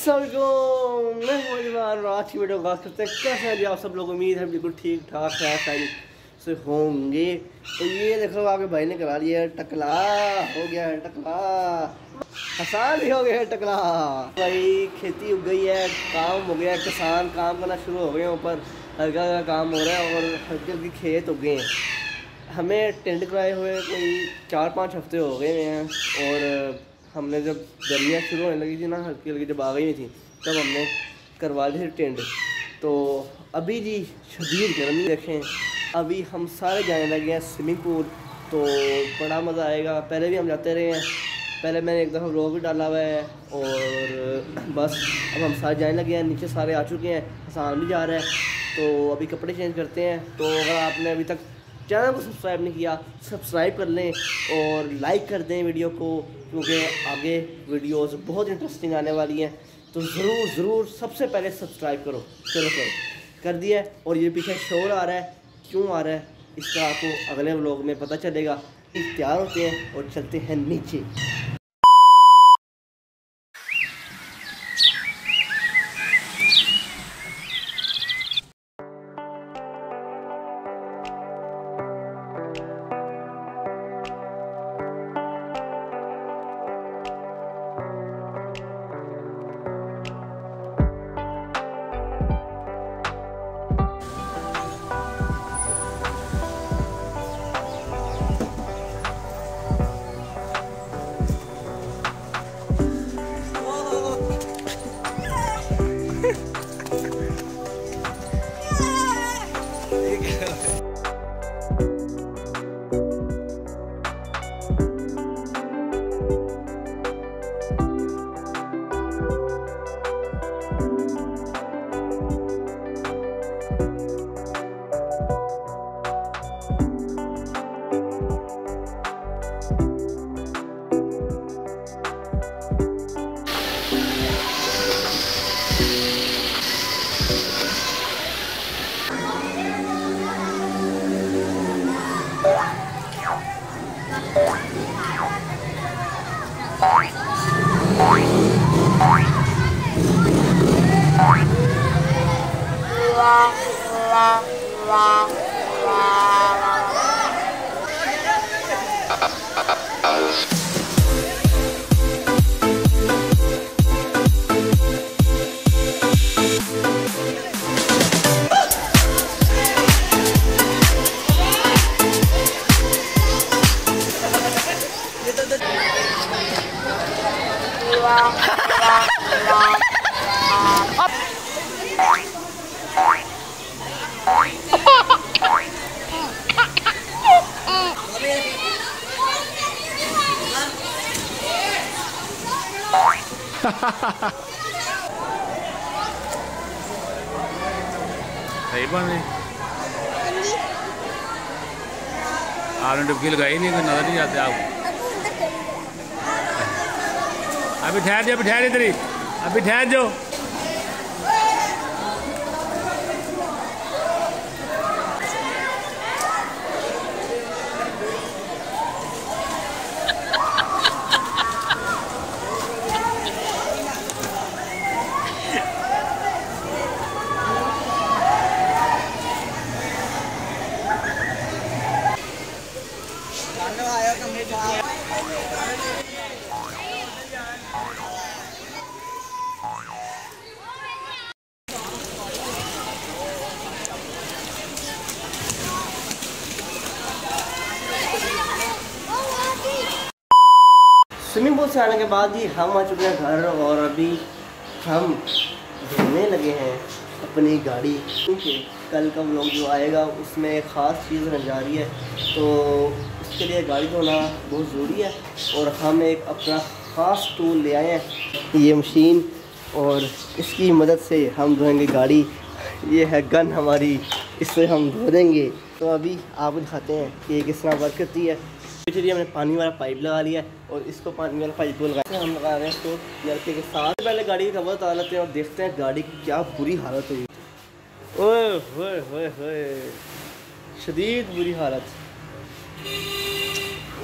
असलकुम। मैं मौजवान आज की वीडियो आगाज़ करते हैं कैसे हैं आप सब लोग? उम्मीद है बिल्कुल ठीक ठाक है सारी से होंगे। तो ये देखो आगे भाई ने करा लिया है, टकला हो गया है, टकला। आसान ही हो गया है, टकला। भाई, खेती उग गई है, काम हो गया किसान काम करना शुरू हो गए ऊपर। हल्का हल्का काम हो रहा है और हल्के हल्के खेत उग गए हैं। हमें टेंट कराए हुए कोई चार पाँच हफ़्ते हो गए हैं और हमने जब गर्मियाँ शुरू होने लगी थी ना, हल्की हल्की जब आ गई थी, तब हमने करवा ली थी टेंट। तो अभी जी शदीद गर्मी देखें, अभी हम सारे जाने लगे हैं स्विमिंग पूल तो बड़ा मज़ा आएगा। पहले भी हम जाते रहे हैं, पहले मैंने एक दफ़ा व्लॉग भी डाला हुआ है, और बस अब हम सारे जाने लगे हैं, नीचे सारे आ चुके हैं हसान भी जा रहे हैं। तो अभी कपड़े चेंज करते हैं तो अगर आपने अभी तक चैनल को सब्सक्राइब नहीं किया, सब्सक्राइब कर लें और लाइक कर दें वीडियो को, क्योंकि आगे वीडियोस बहुत इंटरेस्टिंग आने वाली हैं। तो ज़रूर ज़रूर सबसे पहले सब्सक्राइब करो। चलो करो कर दिया और ये पीछे शोर आ रहा है। क्यों आ रहा है? इसका आपको अगले ब्लॉग में पता चलेगा। कि तैयार होते हैं और चलते हैं नीचे। you सही आपने डुबकी लगाई नहीं तो नज़र नहीं जाते आप अभी ठहर जाओ, अभी ठहर इधर अभी ठहर जाओ। स्विमिंग पूल से आने के बाद जी हम आ चुके हैं घर और अभी हम धोने लगे हैं अपनी गाड़ी क्योंकि कल का व्लॉग जो आएगा उसमें एक ख़ास चीज़ रहने जा रही है तो उसके लिए गाड़ी धोना बहुत ज़रूरी है और हम एक अपना ख़ास टूल ले आए हैं। ये मशीन और इसकी मदद से हम धोएँगे गाड़ी। ये है गन हमारी इससे हम धो देंगे। तो अभी आपको दिखाते हैं कि ये किस तरह वर्क करती है। चलिए हमने पानी वाला पाइप लगा लिया है और इसको पानी वाला पाइप लगा हम लगा रहे हैं इसको लड़के के साथ। पहले गाड़ी की कवर उतार लेते हैं और देखते हैं गाड़ी की क्या बुरी हालत हुई। शदीद बुरी हालत।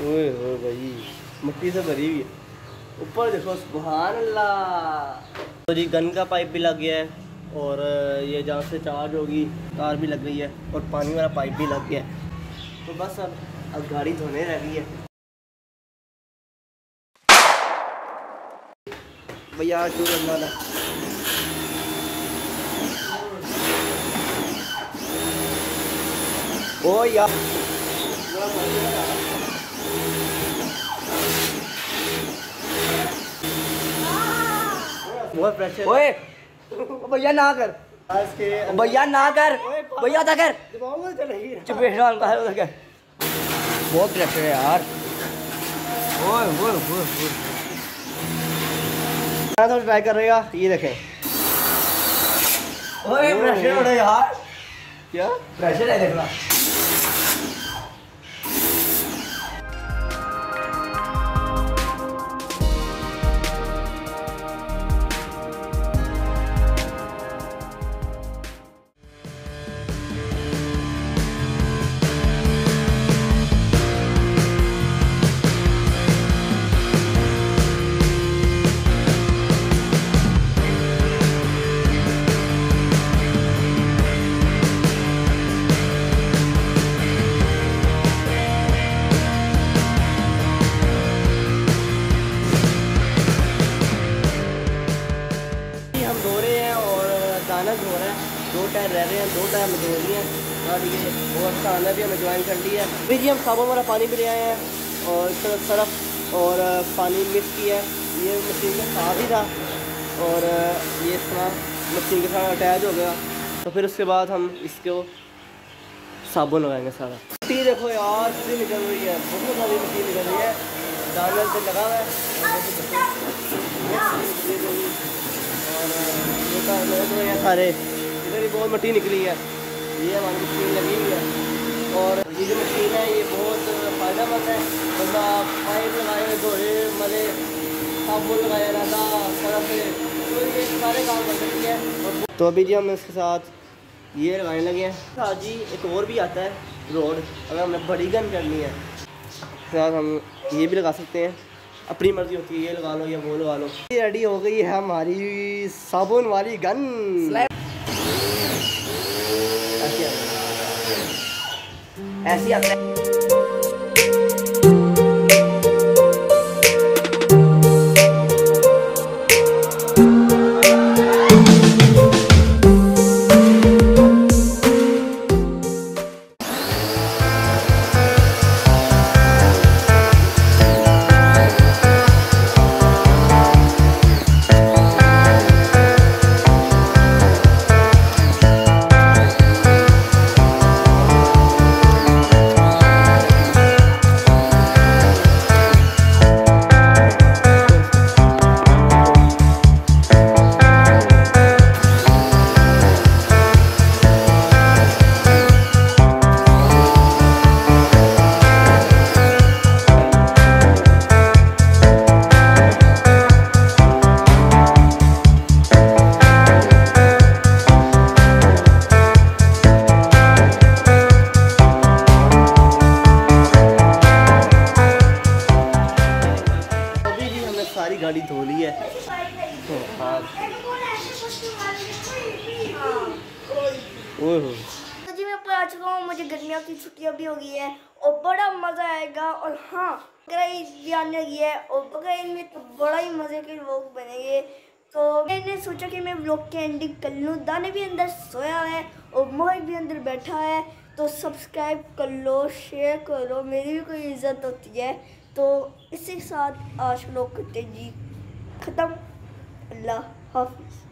ओए होए भाई, मिट्टी से भरी हुई है। ऊपर देखो सुबहान अल्लाह तो जी, गन का पाइप भी लग गया है और ये जहाँ से चार्ज होगी, कार भी लग गई है और पानी वाला पाइप भी लग गया है। तो बस अब अब गाड़ी धोने रह गई है। भैया शुरू करना था ओ यार। बहुत प्रेशर ओए भैया ना कर। भैया ना कर। भैया था कर। दिमाग चुप बैठना उनका है उधर कर। बहुत प्रेशर है यार। ओए ओए ओए ओए। तो ट्राई कर रहेगा ये देखें। ओए प्रेशर हो रहा है यार। क्या? प्रेशर है देखना। दो टायर रह रहे हैं, दो टायर लिए हैं। और ये और खाना भी हमें ज्वाइन कर लिया है। फिर जी, हम साबुन वाला पानी भी ले आए हैं और इस तरह सरफ और पानी मिक्स किया है। ये मशीन में साथ ही था और ये इस तरह मशीन के साथ अटैच हो गया। तो फिर उसके बाद हम इसको साबुन लगाएँगे सारा। मिट्टी देखो यार निकल रही है। बहुत सारी मिट्टी निकल रही है। से लगा हुआ है। और ये तो जो है सारे भी बहुत मिट्टी निकली है। ये हमारी मशीन लगी हुई है। और ये जो मशीन है, ये बहुत फ़ायदेमंद है। बंदा पाइप लगाए धोए मले साबुन लगाया रहता सरफ तो ये सारे काम कर सकती है। तो अभी जी हम इसके साथ ये लगाने लगे हैं। हाँ जी, एक और भी आता है, रोड। अगर हमने बड़ी गन करनी है साथ हम ये भी लगा सकते हैं। अपनी मर्ज़ी होती है, ये लगा लो या वो लगा लो। ये रेडी हो गई है हमारी साबुन वाली गन। ऐसी आ गई। ऐसी तो जी, मैं ऊपर आ चुका हूँ, मुझे गर्मियों की छुट्टियाँ भी हो गई है और बड़ा मज़ा आएगा और हाँ भी आने लगी है और अगर इनमें तो बड़ा ही मज़े के लोग बनेंगे। तो मैंने सोचा कि मैं व्लॉग के एंडिंग कर लूँ। दाने भी अंदर सोया है और मोहित भी अंदर बैठा है। तो सब्सक्राइब कर लो शेयर करो, मेरी भी कोई इज़्ज़त होती है। तो इसी के साथ आज लोग करते जी। ख़त्म। अल्लाह हाफिज़।